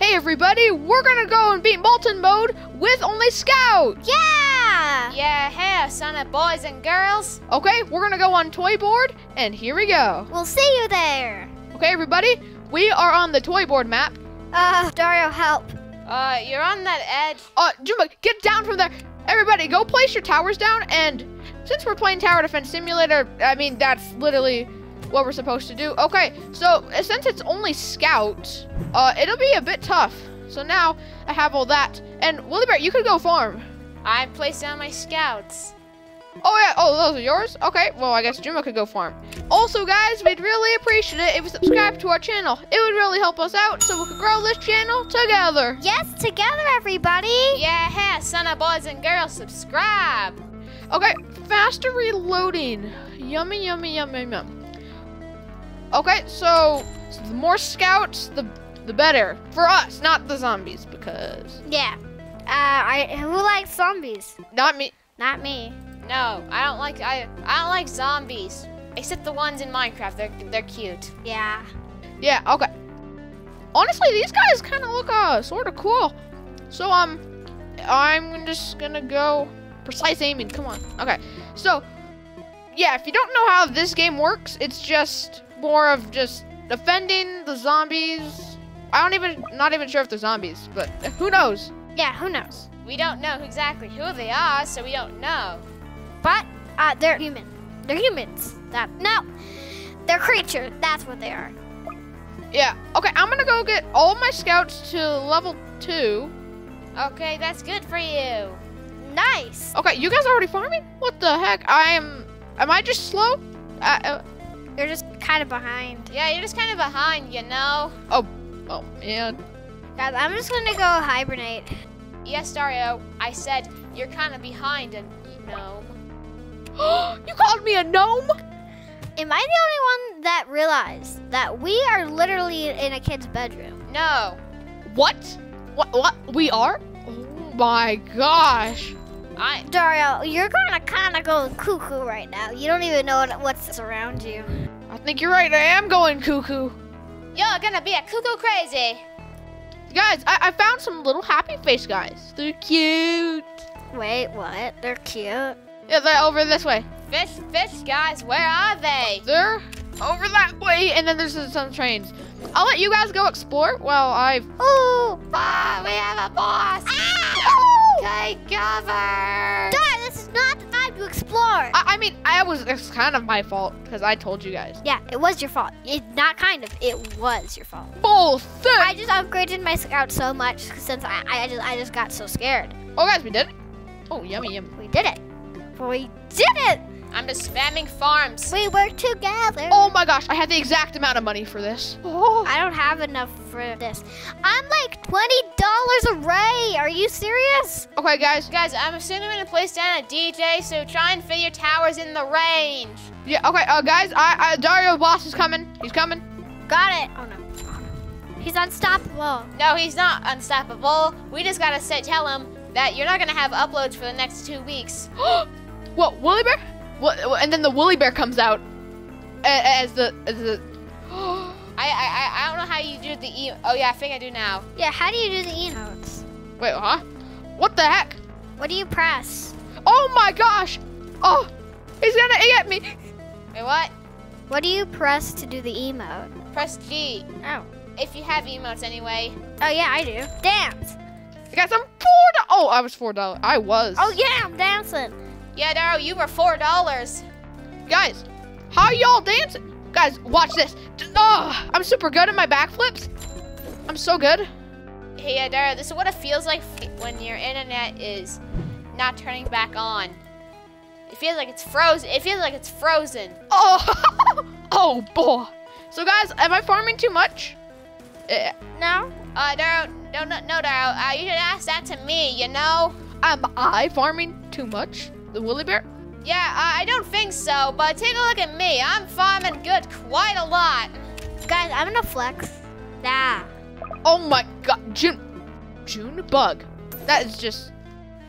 Hey everybody, we're gonna go and beat Molten mode with only Scout. Yeah! Yeah, hey, son of boys and girls. Okay, we're gonna go on Toyboard, and here we go. We'll see you there. Okay, everybody, we are on the Toyboard map. Uh, Dario, help. Uh, you're on that edge. Uh, Juma, get down from there. Everybody, go place your towers down, and since we're playing Tower Defense Simulator, I mean, that's literally what we're supposed to do. Okay, so uh, since it's only Scout, uh, it'll be a bit tough. So now I have all that. And Woolly Bear, you could go farm. I placed down my scouts. Oh yeah, oh those are yours? Okay, well I guess Juma could go farm. Also guys, we'd really appreciate it if you subscribe to our channel. It would really help us out so we could grow this channel together. Yes, together, everybody. Yeah, hey, son of boys and girls, subscribe. Okay, faster reloading. Yummy, yummy, yummy, yum. Okay, so, so the more scouts, the the better for us, not the zombies, because Yeah. Uh, I who likes zombies? not me. Not me. No, I don't like I I don't like zombies. Except the ones in Minecraft. They're they're cute. Yeah. Yeah, okay. Honestly, these guys kind of look uh sort of cool. So um, I'm just gonna go precise aiming. Come on. Okay. So yeah, if you don't know how this game works, it's just more of just defending the zombies. I don't even not even sure if they're zombies, but who knows? Yeah. Who knows? We don't know exactly who they are, so we don't know. But uh, they're human. They're humans. That no, they're creatures. That's what they are. Yeah. Okay, I'm gonna go get all my scouts to level two. Okay, that's good for you. Nice. Okay, you guys already farming? What the heck? I am. Am I just slow? Uh, uh, You're just kind of behind. Yeah, you're just kind of behind, you know. oh oh, man. Guys, I'm just gonna go hibernate. Yes, Dario. I said you're kind of behind, and gnome. you called me a gnome? Am I the only one that realized that we are literally in a kid's bedroom? No, What? What? What? We are? Oh my gosh. I. Dario, you're gonna kind of go cuckoo right now. You don't even know what, what's around you. I think you're right. I am going cuckoo. You're gonna be a cuckoo crazy. Guys, I, I found some little happy face guys. They're cute. Wait, what? They're cute. Yeah, they're over this way. Fish, fish, guys, where are they? They're over that way, and then there's some trains. I'll let you guys go explore while I. Oh, Ah, we have a boss. Take cover. Dario, this is not the time to explore. I, I mean, I was. It's kind of my fault because I told you guys. yeah, it was your fault. It not kind of. It was your fault. Full thing. I just upgraded my scout so much since I, I just I just got so scared. Oh, guys, we did it. Oh, yummy, yummy. We did it. We did it. I'm just spamming farms. We work together. Oh my gosh, I had the exact amount of money for this. Oh. I don't have enough for this. I'm like twenty dollars a ray. Are you serious? Okay, guys. Guys, I'm assuming I'm gonna place down a DJ, so try and fit your towers in the range. Yeah. Okay. Uh, guys, I, I Dario boss is coming. He's coming. Got it. Oh no. He's unstoppable. No, he's not unstoppable. We just gotta say, tell him that you're not gonna have uploads for the next two weeks. what? Woolly bear? What? And then the woolly bear comes out as the as the. I, I, I, I don't know how you do the e. Oh yeah, I think I do now. Yeah. How do you do the emotes? Wait, huh? What the heck? What do you press? Oh my gosh! Oh, he's gonna get me. Wait, what? What do you press to do the emote? Press G. Oh. If you have emotes anyway. Oh yeah, I do. Dance. Guys, I'm four. Do- oh, I was four dollars. I was. Oh yeah, I'm dancing. Yeah, Daryl, you were four dollars. Guys, how y'all dancing? Guys, watch this. Oh, I'm super good at my backflips. I'm so good. Hey, yeah, Daryl, this is what it feels like when your internet is not turning back on. It feels like it's frozen. It feels like it's frozen. Oh, oh boy. So guys, am I farming too much? Eh, No. Uh, Daryl, no, no, no, Daryl. Uh, you should ask that to me. You know? am I farming too much? The woolly bear? Yeah, uh, I don't think so. But take a look at me. I'm farming good, quite a lot. Guys, I'm gonna flex. Nah. Oh my god, June, JoonBug. That is just.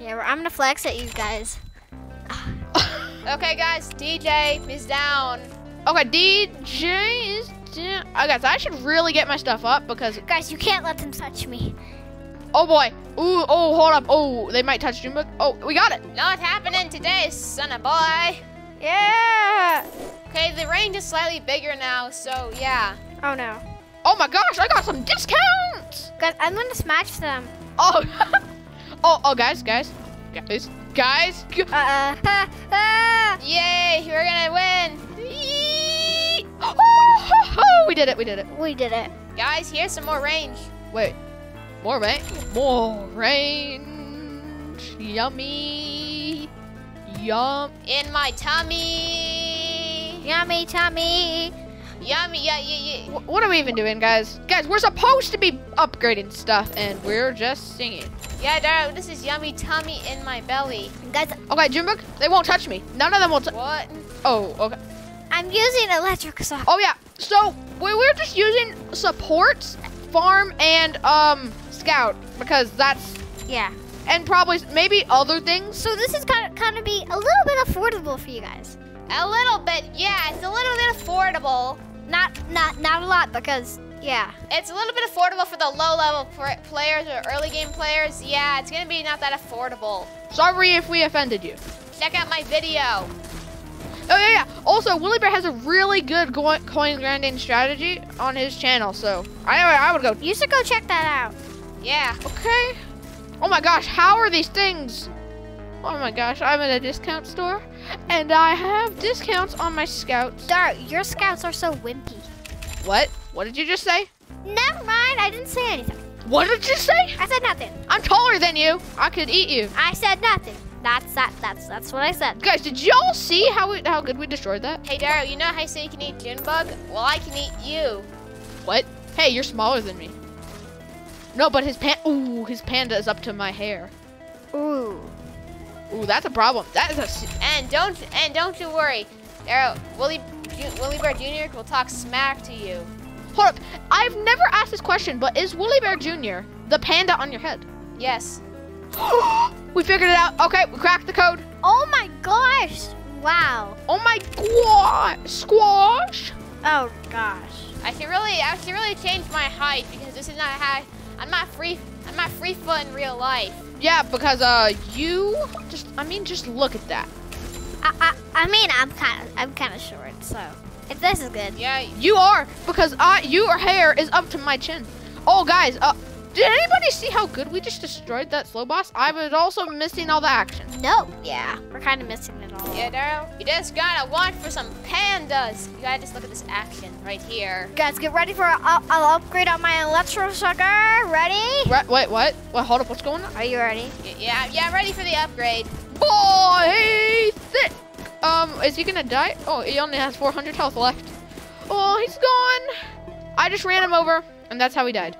Yeah, I'm gonna flex at you guys. Okay, guys, DJ is down. Okay, DJ is damn. I guess I should really get my stuff up because. Guys, you can't let them touch me. Oh boy. Ooh. Oh, hold up. Oh, they might touch JoonBug. Oh, we got it. Not happening today, son of boy. Yeah. Okay, the range is slightly bigger now, so yeah. Oh no. Oh my gosh, I got some discounts. Guys, I'm gonna smash them. Oh. oh, oh, guys, guys, guys, guys. gu- Uh uh. Ah. Yay, we're gonna win. Yee! Oh, ho, ho, we did it. We did it. We did it. Guys, here's some more range. Wait. More range. More range. Yummy. Yum. In my tummy. Yummy tummy. Yummy, yeah, yeah, yeah. What are we even doing, guys? Guys, we're supposed to be upgrading stuff, and we're just singing. Yeah, Daryl, this is yummy tummy in my belly. Guys, Okay, JoonBug, they won't touch me. None of them will. touch. What? oh, okay. I'm using electric sock. Oh yeah. So we we're just using supports, farm, and um scout because that's Yeah. and probably maybe other things. So this is kind of kind of be a little bit affordable for you guys. A little bit, yeah, it's a little bit affordable. Not not not a lot because yeah. It's a little bit affordable for the low level pr- players or early game players. Yeah, it's gonna be not that affordable. Sorry if we offended you. Check out my video. Oh yeah, yeah. Also, Woolly Bear has a really good go- coin grinding strategy on his channel, so I I would go. You should go check that out. Yeah. Okay. Oh my gosh, how are these things? Oh my gosh, I'm at a discount store, and I have discounts on my scouts. Dar, your scouts are so wimpy. What? What did you just say? Never mind, I didn't say anything. What did you say? I said nothing. I'm taller than you. I could eat you. I said nothing. That's that. That's that's what I said. Guys, did y'all see how we, how good we destroyed that? Hey, Daryl, you know how you say you can eat JoonBug? Well, I can eat you. What? Hey, you're smaller than me. No, but his pan. Ooh, his panda is up to my hair. Ooh. Ooh, that's a problem. That is a- And don't and don't you worry, Arrow, Willie Ju- Woolly Bear Jr. will talk smack to you. Hold up. I've never asked this question, but is Woolly Bear Jr. the panda on your head? Yes. we figured it out. Okay, we cracked the code. Oh my gosh. Wow. Oh my god, squash. Oh gosh. I can really I can really change my height because this is not how I'm not free I'm not free foot in real life. Yeah, because uh, you just. I mean, just look at that. I I, I mean I'm kind of I'm kind of short, so if this is good. Yeah. You are because I your hair is up to my chin. Oh guys, uh did anybody see how good we just destroyed that slow boss? I was also missing all the action. No. Yeah. We're kind of missing it all. Yeah, Daryl. You just gotta watch for some pandas. You gotta just look at this action right here. Guys, get ready for a, I'll upgrade on my electro shocker. Ready? Right, wait, what? Wait, hold up, what's going on? Are you ready? Y- Yeah, yeah, ready for the upgrade. Boy, thick. Um, is he gonna die? Oh, he only has 400 health left. Oh, he's gone. I just ran him over, and that's how he died.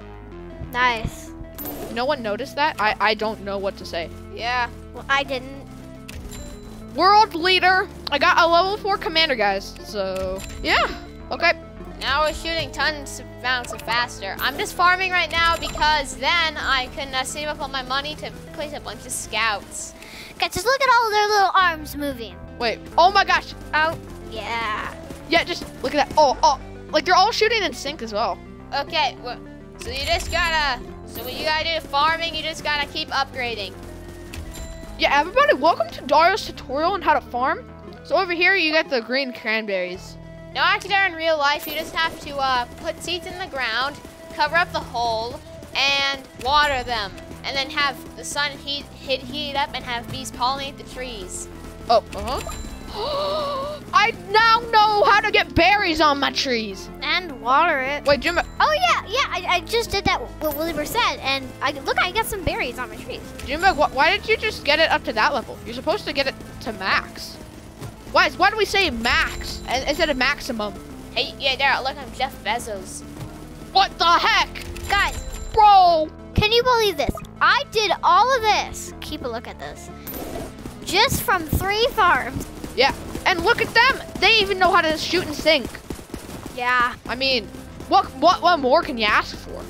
Nice. No one noticed that. I I don't know what to say. Yeah. Well, I didn't. World leader. I got a level four commander, guys. So yeah. Okay. Now we're shooting tons of amounts of faster. I'm just farming right now because then I can uh, save up all my money to place a bunch of scouts. Guys, just look at all their little arms moving. Wait. Oh my gosh. Oh, yeah. Yeah, just look at that. Oh, oh. Like they're all shooting in sync as well. Okay, well, so you just gotta, so what you gotta do farming, you just gotta keep upgrading. Yeah, everybody, welcome to Dario's tutorial on how to farm. So over here, you get the green cranberries. Now actually there in real life, you just have to uh, put seeds in the ground, cover up the hole, and water them. And then have the sun heat, heat, heat up and have bees pollinate the trees. Oh, uh-huh. I now know how to get berries on my trees. And water it. Wait, Jim, Oh, yeah, yeah. I, I just did that what Woolly Bear said. And I look, I got some berries on my trees. Jimbo, wh- why didn't you just get it up to that level? You're supposed to get it to max. Why, why do we say max in- instead of maximum? Hey, yeah, Daryl, look, I'm Jeff Bezos. What the heck? Guys, Bro! can you believe this? I did all of this. Keep a look at this. Just from three farms. Yeah, and look at them. They even know how to shoot and sink. Yeah. I mean, what what what more can you ask for?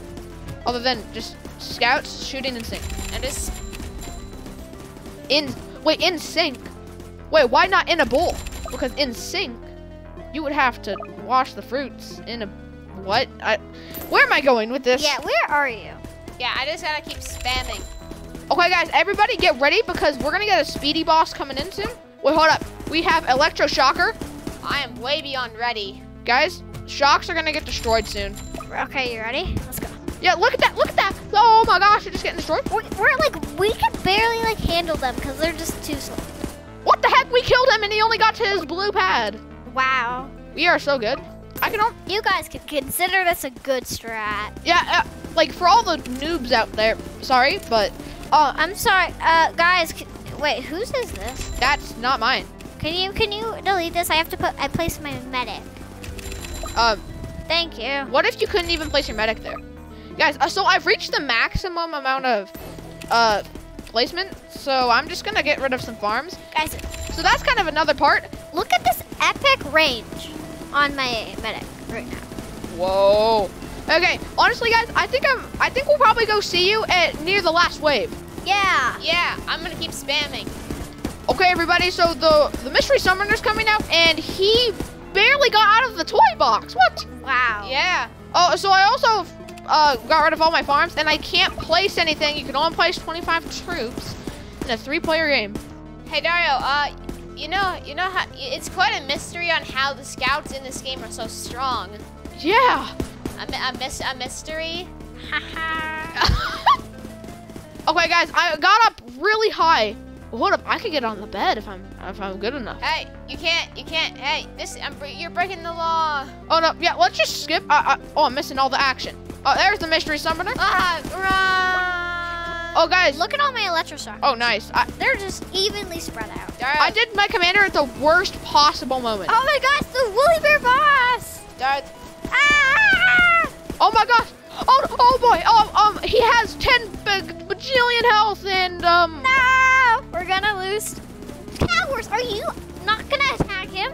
Other than just scouts shooting and sink. And just, In wait, in sync. Wait, why not in a bowl? Because in sync, you would have to wash the fruits in a what? I, where am I going with this? Yeah, where are you? Yeah, I just gotta keep spamming. Okay, guys, everybody get ready because we're gonna get a speedy boss coming in soon. Wait, hold up. We have Electro Shocker. I am way beyond ready. Guys, shocks are gonna get destroyed soon. Okay, you ready? Let's go. Yeah, look at that, look at that. Oh my gosh, they're just getting destroyed. We're, we're like, we can barely like handle them because they're just too slow. What the heck? We killed him and he only got to his blue pad. Wow. We are so good. I can, You guys can consider this a good strat. yeah, uh, like for all the noobs out there, sorry, but uh, I'm sorry, uh, guys. Wait, whose is this? that's not mine. Can you can you delete this? I have to put. I placed my medic. Um, Thank you. what if you couldn't even place your medic there? Guys, uh, so I've reached the maximum amount of uh, placement, so I'm just gonna get rid of some farms. Guys, So that's kind of another part. look at this epic range on my medic right now. Whoa. Okay, honestly, guys, I think I'm. I think we'll probably go see you at near the last wave. Yeah. Yeah, I'm gonna keep spamming. Okay, everybody. So the the mystery summoner's coming out, and he barely got out of the toy box. What? Wow. Yeah. Oh, so I also uh, got rid of all my farms, and I can't place anything. You can only place 25 troops in a three-player game. Hey Dario, uh, you know, you know how it's quite a mystery on how the scouts in this game are so strong. Yeah. A, mi- a, mis- a mystery. okay, guys, I got up really high. Hold up, I could get on the bed if I'm if I'm good enough. Hey, you can't, you can't. Hey, this, I'm, you're breaking the law. Oh no, yeah, let's just skip. Uh, uh, oh, I'm missing all the action. Oh, there's the mystery summoner. Ah, run. Oh, guys. Look at all my electroshock. Oh, nice. I, They're just evenly spread out. Dario, I did my commander at the worst possible moment. Oh my gosh, the woolly bear boss! Dario, Ah! Oh my gosh. Oh, oh boy. Um, um, he has 10 big bajillion health and, um, No! We're gonna lose. Cowards, are you not gonna attack him?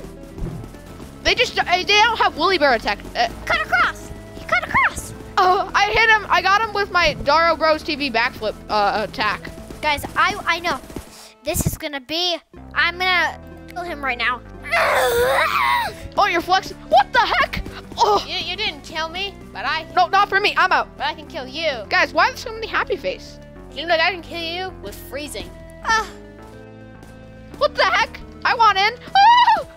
they just, uh, they don't have Woolly Bear attack. Uh, Cut across! He cut across! oh, I hit him. I got him with my Dario Bros TV backflip, uh, attack. Guys, I I know. This is gonna be. I'm gonna kill him right now. Oh, you're flexing. What the heck? Oh, you, you didn't kill me, but I, no, not for me. I'm out. but I can kill you. Guys, why are there so many happy face? You know that I can kill you with freezing. Ah, What the heck? I want in. Oh!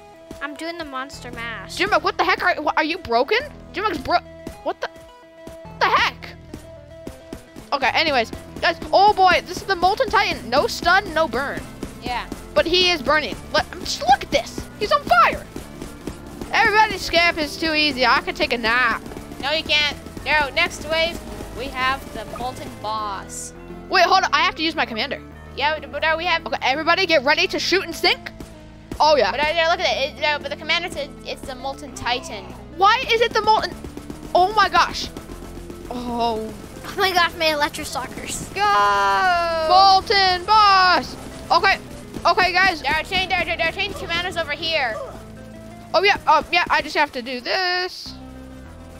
I'm doing the monster mash. Jimbo, what the heck? Are, are you broken? Jimbo's bro. What the? What the heck? Okay, anyways. Guys, oh boy, this is the Molten Titan. No stun, no burn. Yeah. But he is burning. Let, just look at this. He's on fire. Everybody's scap is too easy. I could take a nap. No, you can't. No, next wave, we have the molten boss. Wait, hold on. I have to use my commander. Yeah, but no, we have. Okay, everybody get ready to shoot and sink. Oh, yeah. But uh, no, look at it. it no, but the commander said it's the molten titan. Why is it the molten? Oh my gosh. Oh, Oh my gosh, my electro electroshockers. Go! molten boss. Okay, okay, guys. There are change. There, there are change commanders over here. Oh yeah, Oh, yeah. I just have to do this.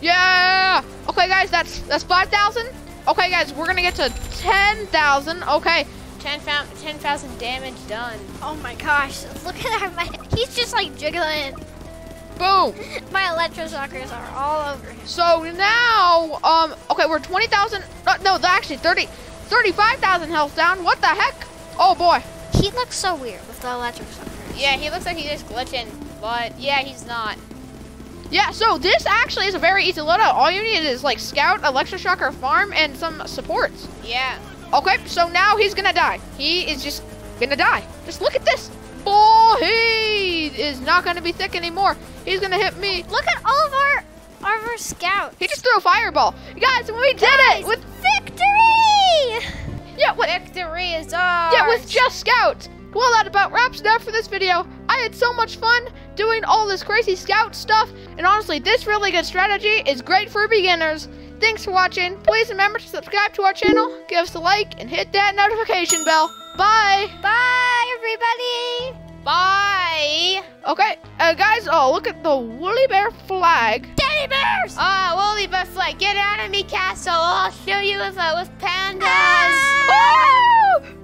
Yeah. Okay, guys. That's that's five thousand. Okay, guys. We're gonna get to ten thousand. Okay. 10,000 10,000 damage done. Oh my gosh, look at that. My, he's just like jiggling. Boom. My electro electroshockers are all over him. So now, um, okay, we're twenty thousand. Uh, no, actually 30, 35,000 health down. What the heck? Oh boy. He looks so weird with the electroshockers. Yeah, he looks like he's just glitching, but yeah, he's not. Yeah. So this actually is a very easy loadout. All you need is like scout, electroshocker, farm, and some supports. Yeah. Okay, so now he's gonna die. He is just gonna die. Just look at this. Boy, he is not gonna be thick anymore. He's gonna hit me. Look at all of our, all our scouts. He just threw a fireball. You guys, we did Guys, it with victory! Yeah, with, Victory is ours. yeah, with just scouts. Well, that about wraps it up for this video. I had so much fun doing all this crazy scout stuff, and honestly, this really good strategy is great for beginners. Thanks for watching. Please remember to subscribe to our channel, give us a like, and hit that notification bell. Bye. Bye, everybody. Bye. Okay, uh, guys, oh, look at the woolly bear flag. Teddy bears. Ah, Woolly Butterfly, get out of me castle. I'll show you if I was pandas. Ah! Woo!